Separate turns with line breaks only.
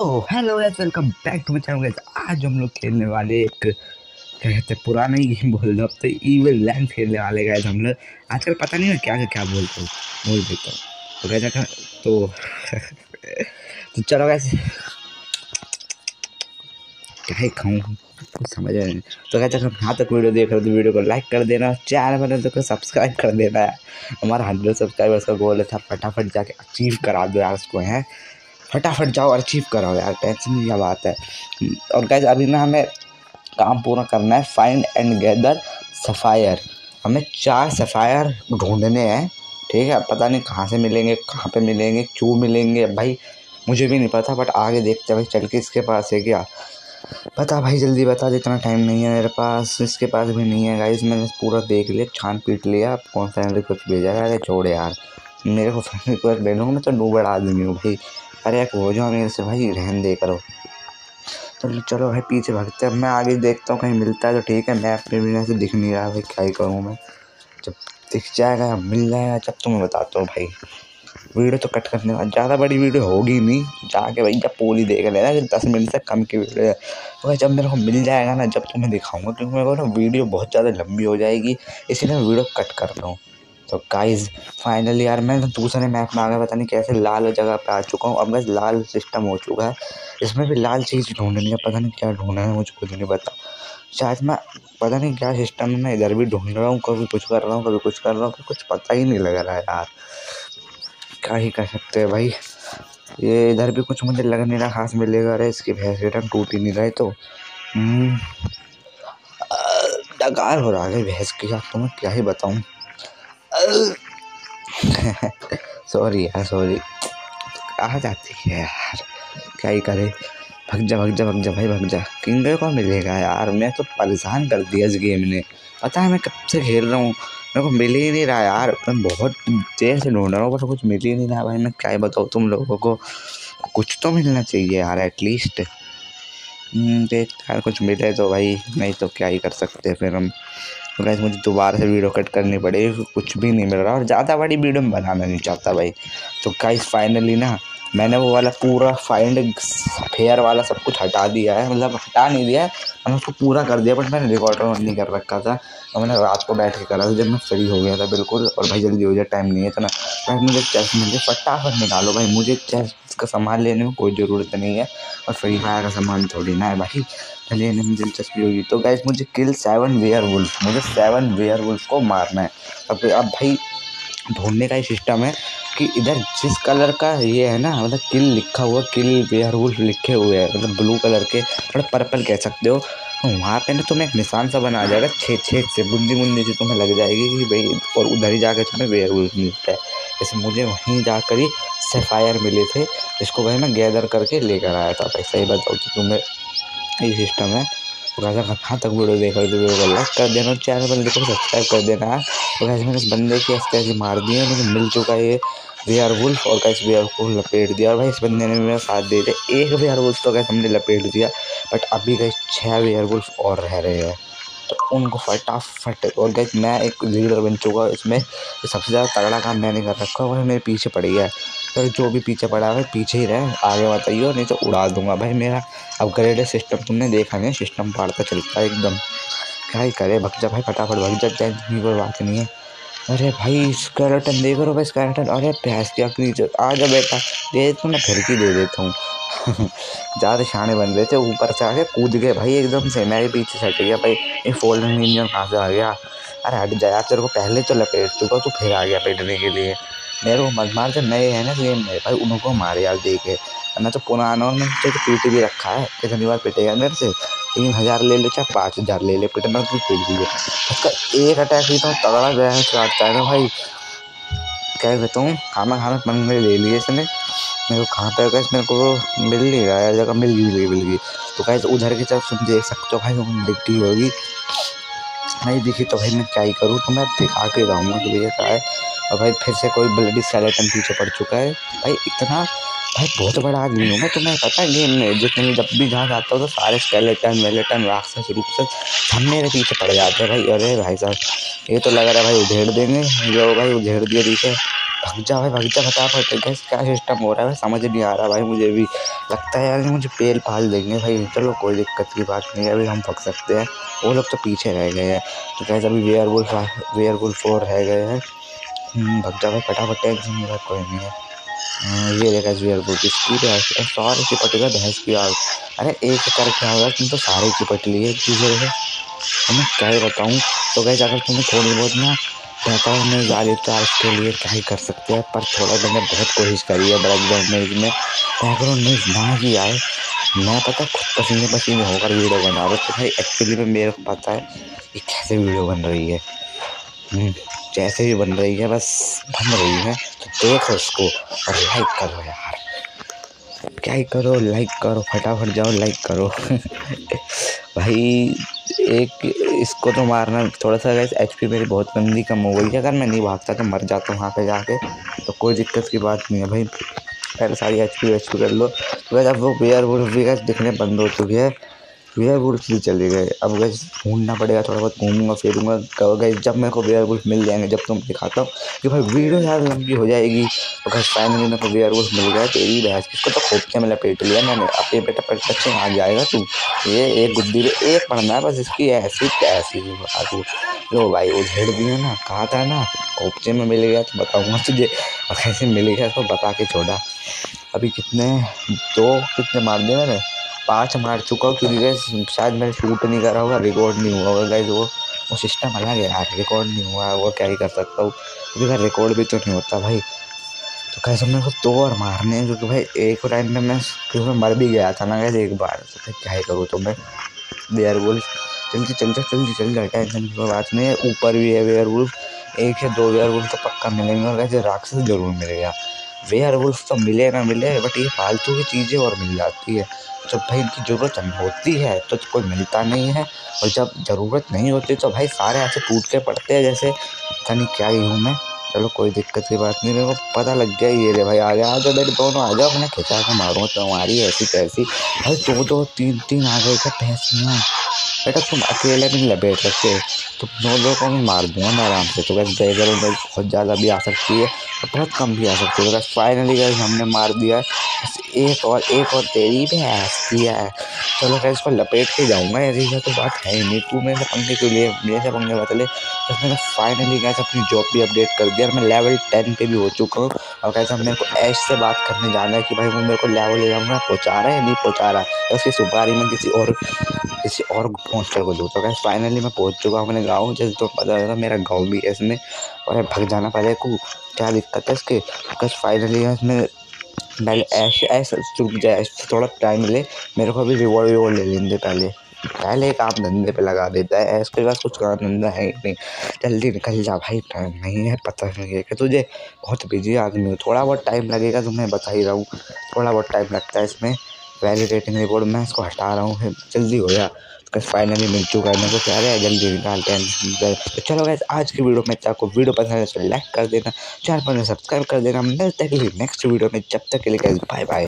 Hello guys welcome back to my channel guys आज हम लोग खेलने वाले एक कहते हैं, पुराना ही गेम बोल दो, अब तो इविल लैंड खेलने वाले गाइस हम लोग। आजकल पता नहीं है क्या क्या बोलते हो। बोल देता हूँ। तो कहते हैं तो तो चलो गाइस क्या ही खाऊं कुछ समझ नहीं। तो कहते हैं यहाँ तक वीडियो देख रहे हो तो वीडियो को लाइक कर देना चैनल बने तो सब्सक्राइब कर देना। है हमारा हंड्रेड सब्सक्राइबर्स का गोल है था फटाफट जाके अचीव करा दो यार उसको, हैं। फटाफट जाओ और अचीव करो यार, टेंशन की बात है। और गैस अभी ना हमें काम पूरा करना है फाइंड एंड गैदर सफ़ायर हमें चार सफ़ायर ढूँढने हैं, ठीक है? पता नहीं कहाँ से मिलेंगे, कहाँ पे मिलेंगे, क्यों मिलेंगे, भाई, मुझे भी नहीं पता बट आगे देखते भाई, चल के इसके पास है क्या? पता भाई, जल्दी बता दे इतना टाइम नहीं है मेरे पास, इसके पास भी नहीं है गाइस मैंने पूरा देख लिया, छान पीट लिया कौन सा रिक्वेस्ट भेजा अरे छोड़ यार, मेरे को फ्रेंड रिक्वेस्ट भेजूँगा मैं तो डूबड़ आदमी हूँ भाई। अरे हो जाओ मेरे से भाई रहन दे करो। तो चलो भाई पीछे भागते हैं। मैं आगे देखता हूँ, कहीं मिलता है तो ठीक है। मैप पे भी ऐसे दिख नहीं रहा भाई, क्या ही करूँ मैं। जब दिख जाएगा या मिल जाएगा जब तुम्हें बताता हूँ भाई। वीडियो तो कट करने वाला ज़्यादा बड़ी वीडियो होगी नहीं। जाके भाई जब पूरी देख लेना, जब दस मिनट से कम की वीडियो है। तो जब मेरे को मिल जाएगा ना, जब तुम्हें दिखाऊँगा, क्योंकि मेरे को ना वीडियो बहुत ज़्यादा लंबी हो जाएगी, इसीलिए मैं वीडियो कट कर रहा हूँ। तो गाइस फाइनली यार मैं तो दूसरे मैप में आ गया पता नहीं कैसे लाल जगह पे आ चुका हूँ। अब बस लाल सिस्टम हो चुका है। इसमें भी लाल चीज़ ढूंढनी है पता नहीं क्या ढूंढना है मुझे खुद नहीं पता। शायद मैं पता नहीं क्या सिस्टम मैं इधर भी ढूंढ रहा हूँ कभी कुछ कर रहा हूँ कभी कुछ कर रहा हूँ कुछ पता ही नहीं लग रहा है यार। क्या ही कर सकते हैं भाई? ये इधर भी कुछ मुझे लग नहीं रहा खास मिलेगा अरे इसकी भैंस रिटर्न टूट ही नहीं रहे तो। हम्म, डकार हो रहा है भैंस की तो मैं क्या ही बताऊँ। सॉरी यार सॉरी आ जाती है यार. क्या ही करे? भग जा भग जा भग जा भाई भग जा. किंग को मिलेगा यार? मैं तो परेशान कर दिया इस गेम ने. पता है मैं कब से खेल रहा हूँ? मेरे को मिल ही नहीं रहा यार. मैं बहुत देर से ढूंढ रहा हूँ पर कुछ मिल ही नहीं रहा भाई. मैं क्या बताऊँ तुम लोगों को? कुछ तो मिलना चाहिए यार एटलीस्ट हम्म, देख यार कुछ मिले तो भाई नहीं तो क्या ही कर सकते फिर हम. तो गैस मुझे दोबारा से वीडियो कट करनी पड़ेगी कुछ भी नहीं मिल रहा और ज़्यादा बड़ी वीडियो में बनाना नहीं चाहता भाई। तो गाइस फाइनली ना, मैंने वो वाला पूरा फाइंड फेयर वाला सब कुछ हटा दिया है मतलब हटा नहीं दिया है, मैंने उसको पूरा कर दिया, बट मैंने रिकॉर्ड ऑन नहीं कर रखा था। और मैंने रात को बैठ के करा था, जब मैं फ्री हो गया था बिल्कुल, और भाई जल्दी हो जाए टाइम नहीं है इतना। भाई मुझे चेस मुझे फटाफट निकालो भाई, मुझे चेस का सामान लेने में कोई ज़रूरत नहीं है, और फ्री फायर का सामान थोड़ी ना है भाई। लेने में दिलचस्पी होगी। तो गैस मुझे किल सेवन वेयर वुल्फ मुझे सेवन वेयर वुल्फ को मारना है। अब अब भाई, ढूँढने का ही सिस्टम है कि इधर जिस कलर का ये है ना मतलब किल लिखा हुआ किल वेयर वुल्फ लिखे हुए हैं मतलब ब्लू कलर के, थोड़ा पर्पल कह सकते हो। तो वहाँ पे ना तुम्हें एक निशान सा बना जाएगा छेद छेद से बुंदी बुंदी से तुम्हें लग जाएगी कि भाई, और उधर ही जाकर तुम्हें वेयर वुल्फ मिलता है। जैसे मुझे वहीं जाकर ही सेफायर मिले थे, जिसको भाई मैं गैदर करके लेकर आया था। भाई, सही बताओ तो तुम्हें ये सिस्टम है तो कैसे कहाँ तक वीडियो देख थे वीडियो को लाइक कर देना चैनल बंदे को सब्सक्राइब कर देना तो कैसे मैंने इस बंदे की ऐसे ऐसे मार दिए मुझे मिल चुका है ये वेयर वुल्फ और कैसे वेयर को लपेट दिया और भाई इस बंदे ने मेरा साथ दे दिया एक वेयर वुल्फ तो कैसे हमने लपेट दिया बट अभी कैसे छः वेयर वुल्फ और रह रहे हैं तो उनको फटाफट और गैस मैं एक लीडर बन चुका हूँ, इसमें सबसे ज़्यादा तगड़ा काम मैंने कर रखा है वह मेरे पीछे पड़ गया है। तो जो भी पीछे पड़ा है, पीछे ही रहे, आगे बताइए नहीं तो उड़ा दूँगा। भाई, मेरा अपग्रेड सिस्टम तुमने देखा नहीं सिस्टम पाड़ता चलता है एकदम। क्या ही करे, भग जा भाई, फटाफट भग जा टेंशन कोई बात नहीं है। अरे भाई स्केलेटन रहे हो भाई स्केलेटन अरे भैंस की अपनी आ जा बेटा, दे तो मैं फिर की दे देता हूँ। ज़्यादा शाने बन गए थे ऊपर से आके कूद गए भाई एकदम से। मेरे पीछे सट गया, भाई, ये फोल्डर इंजन कहाँ से आ गया? अरे हट जाया तेरे को पहले तो लपेट चुका तो फिर आ गया पेटने के लिए। मेरे को मत मार, जो नए हैं ना गेम में भाई उनको मारे यार, देखे। मैं तो पुराना मैंने तो पीट भी रखा है कितनी बार पिटेगा मेरे से। तीन हज़ार ले ले, चाहे पाँच हज़ार ले ले, पिटना तो पीट दिए उसका एक अटैक ही तो तगड़ा गया है है ना भाई। क्या कहता हूँ, खाना खाना मन ले लिए इसने। मेरे को कहाँ पे कैसे मेरे को मिल नहीं रहा है, जगह मिल गई मिल गई मिल गई। तो कैसे उधर की तरफ़ तुम देख सकते हो भाई, वो दिखती होगी। नहीं दिखी तो भाई मैं क्या ही करूँ तो मैं दिखा के जाऊँगा कि भैया क्या है। और भाई फिर से कोई ब्लडी स्केलेटन पीछे पड़ चुका है। भाई इतना, भाई बहुत बड़ा आदमी हूँ मैं, तुम्हें पता है गेम में जितने जब भी जहाँ जाता हूँ तो सारे स्केलेटन वेलेटन राक्षस रूप से सब मेरे पीछे पड़ जाते हैं भाई। अरे भाई साहब, ये तो लग रहा है भाई उधेड़ देंगे। जो भाई उधेड़ दिए पीछे भग जा भाई भग जा फटाफट गैस क्या सिस्टम हो रहा है समझ नहीं आ रहा भाई मुझे भी लगता है यार मुझे पेल पाल देंगे भाई। चलो कोई दिक्कत की बात नहीं है अभी हम फंस सकते हैं। वो लोग तो पीछे रह गए हैं तो कैसे अभी werewolf werewolf four रह गए हैं। हम्म, भग जा भाई फटाफट टेंशन मेरा कोई नहीं है। हाँ, ये देखा वेयर स्पीड है सारे चिपटेगा भैंस की आग अरे एक कर क्या होगा तुम तो सारे चिपट लिए एक दूसरे मैं क्या बताऊँ? तो गैस अगर तुम्हें थोड़ी बहुत ना बेहतर में जा तो उसके लिए क्या ही कर सकते हैं पर थोड़ा मैंने बहुत कोशिश करी है बैकग्राउंड में। में बैकग्राउंड में ना ही आए मैं पता खुद पसीने पसीने होकर वीडियो बना रहा तो भाई एक्चुअली में मेरे को पता है कि कैसे वीडियो बन रही है। हम्म, जैसे भी बन रही है बस बन रही है तो देखो उसको और लाइक करो यार। क्या ही करो लाइक करो फटाफट जाओ लाइक करो। भाई, एक इसको तो मारना थोड़ा सा गैस एच मेरी बहुत गंदी कम हो गई है। अगर मैं नहीं भागता तो मर जाता हूँ वहाँ पे जाके तो कोई दिक्कत की बात नहीं है भाई। पहले सारी एच पी वेच पी कर लो। तो वैसे अब वो वेयर वो भी गैस दिखने बंद हो चुकी है। वेयर वुल्फ चले गए। अब गैस ढूंढना पड़ेगा, थोड़ा बहुत घूमूँगा, फिरूँगा। गए जब मेरे को वेयर वुल्फ मिल जाएँगे, जब तुम दिखाता हूँ कि भाई वीडियो यार लंबी हो जाएगी। तो गैस फाइनली मेरे को वेयर वुल्फ मिल गया, तेरी भैंस किसको तो खोपचे में पेट लिया मैंने। बेटा पट बच्चे आ जाएगा तू? ये एक गुद्दी पे एक पढ़ना है, बस इसकी ऐसी ऐसी तू लो भाई उधेड़ दिया ना, कहा था ना खोपचे में मिल गया तो बताऊँगा तुझे। और कैसे मिल गया तो बता के छोड़ा। अभी कितने, दो कितने मार दिए मैंने? पाँच मार चुका हूँ क्योंकि गैस शायद मैंने शूट नहीं करा होगा रिकॉर्ड नहीं हुआ होगा गैस वो वो सिस्टम अलग है यार रिकॉर्ड नहीं हुआ, वो क्या ही कर सकता हूँ? क्योंकि अगर रिकॉर्ड भी तो नहीं होता भाई। तो कैसे मेरे को दो और मारने हैं, क्योंकि भाई, एक टाइम में मैं क्योंकि मर भी गया था ना कैसे एक बार। तो फिर क्या ही करूँ तो मैं वेयर वुल्फ जल्दी चल जा जल्दी चल जा टेंशन की बात नहीं है ऊपर भी है वेयर वुल्फ एक या दो वेयर वुल्फ तो पक्का मिलेंगे, और कैसे राक्षस ज़रूर मिलेगा। वेयर वुल्फ तो मिले ना मिले, बट ये फालतू की चीज़ें और मिल जाती है। जब भाई इनकी ज़रूरत होती है तो कोई मिलता नहीं है, और जब ज़रूरत नहीं होती तो भाई सारे ऐसे टूट के पड़ते हैं जैसे, पता नहीं क्या ही हूँ मैं। चलो कोई दिक्कत की बात नहीं, मेरे को पता लग गया ये रे भाई आ गया आ जाओ मेरे दोनों आ जाओ अपने खिंचा के मारूँ तो हमारी ऐसी तैसी। भाई दो दो, तीन तीन आ गए क्या भैंसियाँ बेटा तुम अकेले भी नहीं लपेट सकते। तो दो लोगों को मैं मार दूँगा मैं आराम से। तो बस बेगर बहुत ज़्यादा भी आ सकती है और बहुत कम भी आ सकती है। बस फाइनली गैस हमने मार दिया बस एक और एक और तेरी भी दिया है। चलो खैर इसको लपेट के जाऊँगा। ऐसी तो बात है ही नहीं। तू मेरे पंखे के लिए, मेरे से पंखे बदले बस मैंने फाइनली कैसे अपनी जॉब भी अपडेट कर दिया और मैं लेवल टेन पे भी हो चुका हूँ। और कैसे मेरे को ऐश से बात करने जाना है कि भाई वो मेरे को लेवल ले जाऊँगा पहुँचा रहा है? या नहीं पहुँचा रहा। है उसकी सुपारी में किसी और किसी और पहुँच को दूँ तो कैसे फाइनली मैं पहुँच चुका हूँ अपने गाँव। जैसे तो पता चला मेरा गाँव भी है इसमें। और भग जाना पड़े को क्या दिक्कत है इसके? बस फाइनली इसमें पहले ऐश ऐसे रुक जाए थोड़ा टाइम ले। मेरे को अभी रिवॉर्ड विवॉर्ड ले लेंगे पहले। पहले काम धंधे पे लगा देता है ऐसे पास कुछ काम धंधा है नहीं। जल्दी निकल जा भाई टाइम नहीं है पता नहीं है कि तुझे बहुत बिज़ी आदमी हो। थोड़ा बहुत टाइम लगेगा तो मैं बता ही रहा हूँ। थोड़ा बहुत टाइम लगता है इसमें। वैलिडेटिंग रिपोर्ट मैं इसको हटा रहा हूँ। जल्दी हो जा। फाइनली मिल चुका है मेरे को। रहे हैं जल्दी निकालते हैं। तो चलो गैस आज की वीडियो में आपको वीडियो पसंद है तो लाइक कर देना। चैनल पर सब्सक्राइब कर देना। मिलते हैं नेक्स्ट वीडियो में। जब तक के लिए बाय बाय